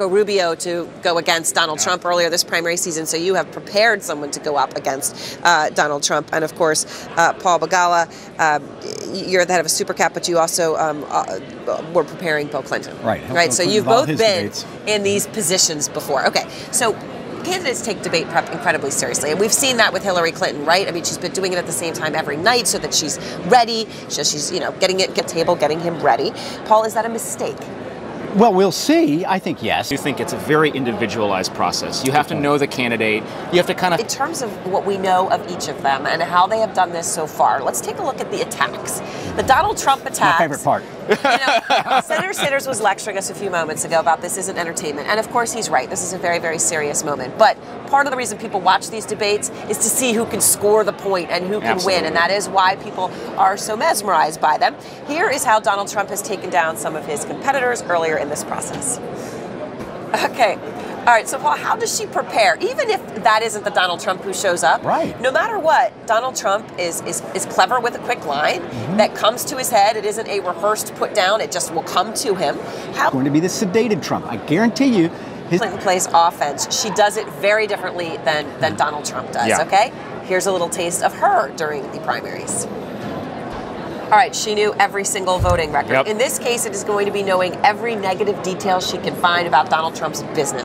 Marco Rubio to go against Donald. Trump earlier this primary season, so you have prepared someone to go up against uh, Donald Trump. And of course, uh, Paul Begala, um, you're the head of a super PAC, but you also um, uh, were preparing Bill Clinton. Right. Right. So you've both been debates. in these positions before. Okay. So candidates take debate prep incredibly seriously. And we've seen that with Hillary Clinton, right? I mean, she's been doing it at the same time every night so that she's ready. So she's, you know, getting it, get table, getting him ready. Paul, is that a mistake? Well, we'll see. I think yes. You think it's a very individualized process. You have to know the candidate. You have to kind of. In terms of what we know of each of them and how they have done this so far, let's take a look at the attacks. The Donald Trump attacks. My favorite part. You know, Senator Sanders was lecturing us a few moments ago about this isn't entertainment. And of course, he's right. This is a very, very serious moment. But part of the reason people watch these debates is to see who can score the point and who can Absolutely. win. And that is why people are so mesmerized by them. Here is how Donald Trump has taken down some of his competitors earlier in this process. Okay. All right, so Paul, how does she prepare? Even if that isn't the Donald Trump who shows up, right? No matter what, Donald Trump is is, is clever with a quick line mm-hmm. that comes to his head. It isn't a rehearsed put down; it just will come to him. How it's going to be the sedated Trump? I guarantee you. His- Clinton plays offense. She does it very differently than than Donald Trump does. Yeah. Okay, here's a little taste of her during the primaries. All right, she knew every single voting record. Yep. In this case, it is going to be knowing every negative detail she can find about Donald Trump's business.